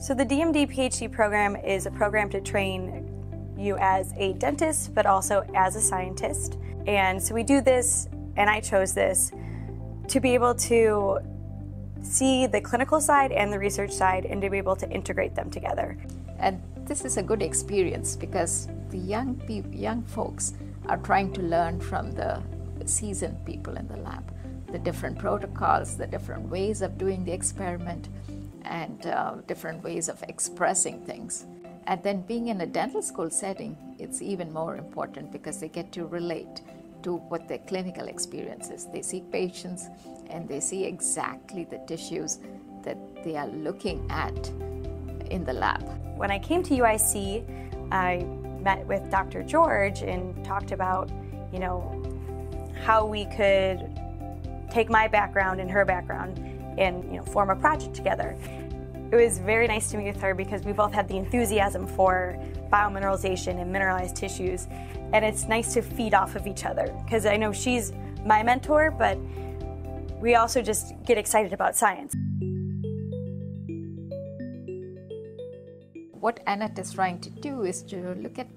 So the DMD PhD program is a program to train you as a dentist, but also as a scientist. And so we do this, and I chose this to be able to see the clinical side and the research side and to be able to integrate them together. And this is a good experience because the young young folks are trying to learn from the seasoned people in the lab, the different protocols, the different ways of doing the experiment, and uh, different ways of expressing things. And then being in a dental school setting, it's even more important because they get to relate to what their clinical experience is. They see patients and they see exactly the tissues that they are looking at in the lab. When I came to UIC, I met with Dr. George and talked about, you know, how we could take my background and her background and, you know, form a project together. It was very nice to meet with her because we both had the enthusiasm for biomineralization and mineralized tissues, and it's nice to feed off of each other because I know she's my mentor, but we also just get excited about science. What Annette is trying to do is to look at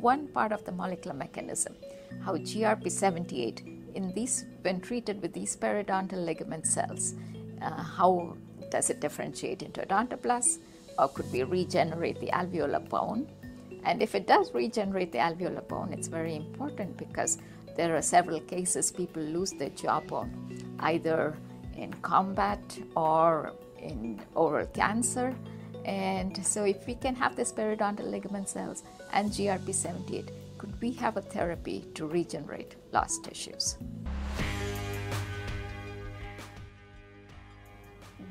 one part of the molecular mechanism, how GRP78 in these when treated with these periodontal ligament cells, uh, how does it differentiate into odontoblast or could we regenerate the alveolar bone? And if it does regenerate the alveolar bone, it's very important because there are several cases people lose their jawbone either in combat or in oral cancer. And so, if we can have this periodontal ligament cells and GRP78, could we have a therapy to regenerate lost tissues?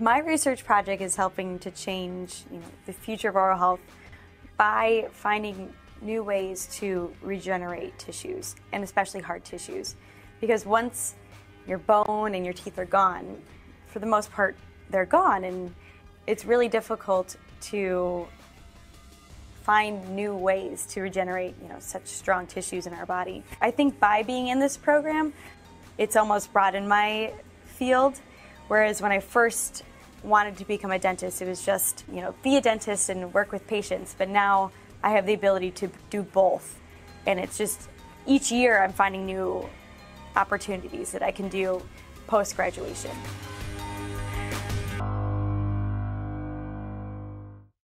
My research project is helping to change you know, the future of oral health by finding new ways to regenerate tissues, and especially hard tissues. Because once your bone and your teeth are gone, for the most part, they're gone, and it's really difficult to find new ways to regenerate, you know, such strong tissues in our body. I think by being in this program, it's almost broadened my field. Whereas when I first wanted to become a dentist. It was just, you know, be a dentist and work with patients. But now I have the ability to do both. And it's just each year I'm finding new opportunities that I can do post graduation.